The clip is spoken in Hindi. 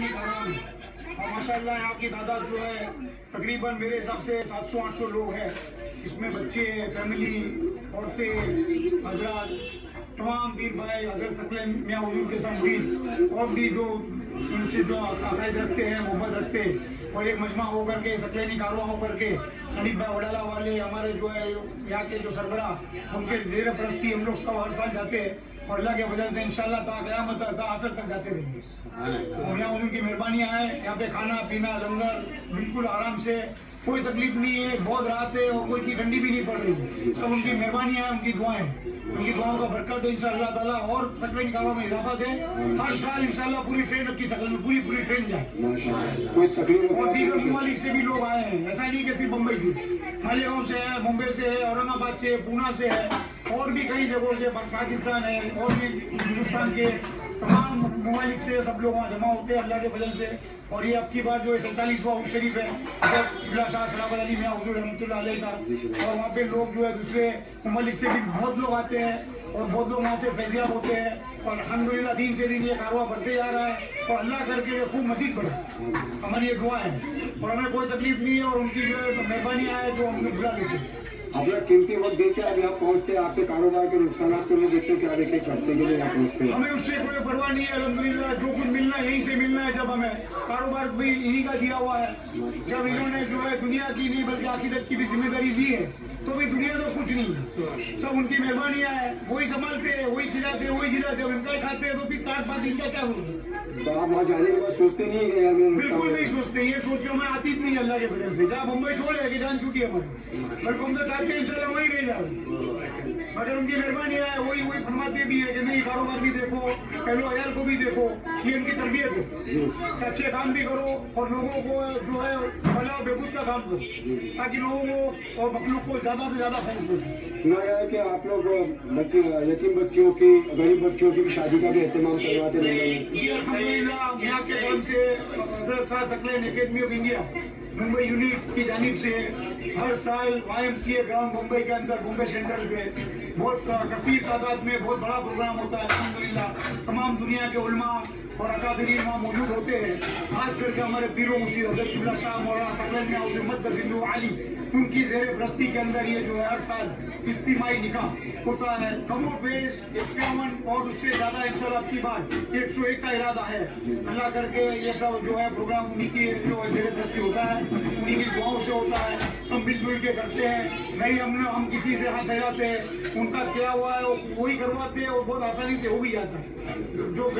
कारवां में। और माशाल्लाह यहाँ की तादाद जो है, तकरीबन मेरे हिसाब से 700-800 लोग हैं। इसमें बच्चे, फैमिली, औरतें, हजरात, तमाम पीर भाई, हज़रत सकल मियाँ के साथ और भी जो उनसे जो अकायद रखते हैं मोहब्बत रखते हैं। और एक मजमा होकर के सकलैनी कारवा होकर के अनिप भाई वडाला वाले हमारे जो है यहाँ के जो सरबरा उनके जेर प्रस्ती हम लोग सब हर साल जाते हैं। और अल्लाह के वजह से इंशाल्लाह ता कयामत तक ता असर तक जाते रहेंगे। और यहाँ उनकी मेहरबानियाँ हैं यहाँ पे खाना पीना लंगर बिल्कुल आराम से कोई तकलीफ़ नहीं है, बहुत रात है और कोई की ठंडी भी नहीं पड़ रही। सब उनकी मेहरबानी हैं, उनकी दुआएँ उनकी दुआओं का बरकत है इंशाल्लाह ताला और सकले निकालों में इजाफा दे। हर साल इंशाल्लाह पूरी ट्रेन रखी, सकल में पूरी पूरी ट्रेन जाए। कोई तकलीफ़ और दीगर ममालिक से भी लोग आए हैं। ऐसा नहीं कि सिर्फ़ मुंबई से। मालेगांव से है, मुंबई से है, औरंगाबाद से है, पूना से है। और भी कई जगहों से, पाकिस्तान है, और भी हिंदुस्तान के तमाम ममालिक से सब लोग वहाँ जमा होते हैं अल्लाह के बदल से। और ये अब की बार जो है सैंतालीसवा उर्स शरीफ है। शाह सलामत अली मियाँ हजूर अलैह का। और वहाँ पे लोग जो है दूसरे ममालिक से भी बहुत लोग आते हैं और बहुत लोग वहाँ से फैजियाब होते हैं। और अलहमदिल्ला दिन से दिन ये कारोबार बढ़ते जा रहा है और अल्लाह करके ये खूब मजीद बढ़े। हमारी ये दुआ है। और हमें कोई तकलीफ़ नहीं है और उनकी जो है मेहरबानी आए तो हम लोग बुला लेते हैं। अपना कीमती वक्त देके अब यहाँ पहुँचते आपके कारोबार के नुकसान को नहीं देखते, क्या देखे करते के लिए यहाँ पहुँचते हमें उससे कोई परवाह नहीं है अलहमदिल्ला जो कुछ मिलना है, यहीं से मिलना है जब हमें। कारोबार भी इन्हीं का दिया हुआ है। जब इन्होंने जो है दुनिया की नहीं, बल्कि आखिरत की भी ज़िम्मेदारी दी है तो भी दुनिया तो कुछ नहीं सब उनकी मेहरबानियाँ है, वही संभालते हैं, वही खिलाते हैं, वही जिलाते हैं इनका ही खाते हैं तो फिर ताट पात इनका क्या होगा? तो आप वहाँ जाने के बाद सोचते नहीं है कि यार बिल्कुल नहीं सोचते ये सोच के हमें आतीत नहीं अल्लाह के बदल से। जहाँ मुंबई छोड़े कि जान छूटी हमारी। बल्कि हम तो चाहते हैं इंशाल्लाह वहीं रह जाओ मगर उनकी मेहरबानी है वही वही फरमाते भी है कि नहीं कारोबार भी देखो पहलो अयाल को भी देखो ये उनकी तरबियत है। अच्छे काम भी करो और लोगों को जो है भला बेबूद का काम करो। ताकि लोगों को और मखलूक को ज़्यादा से ज़्यादा फ़ायदा पहुँचे सुना गया है कि आप लोग बच्चे यतीम बच्चों की गरीब बच्चों की शादी का भी एहतमाम करवाते में अल्हम्दुलिल्लाह के से मुंबई यूनिट की जानी से हर साल वाई ग्राउंड मुंबई के अंदर मुंबई सेंट्रल पे बहुत कसी तादाद में बहुत बड़ा प्रोग्राम होता है अलहमदिल्ला तमाम दुनिया के उलमा और अकादरीन वहाँ मौजूद होते हैं। खास करके हमारे पीरों मुफ्ती हज़रत शाह मौलाना सकलैन में उजमत जिल्लू आली उनकी जेर बस्ती के अंदर ये जो है हर साल इज्तिमाही निकाह होता है। कमो पेश इक्यावन और उससे ज़्यादा इंशाल्लाह की बार एक सौ एक का इरादा है। अल्लाह करके ये सब जो है प्रोग्राम उन्हीं की जो है जेर बस्ती होता है, उन्हीं की दुआओं से होता है। सब मिलजुल के करते हैं। नहीं, हम हम किसी से हाथ फैलाते हैं। उनका क्या हुआ है वही करवाते हैं और बहुत आसानी से हो भी जाता है। जो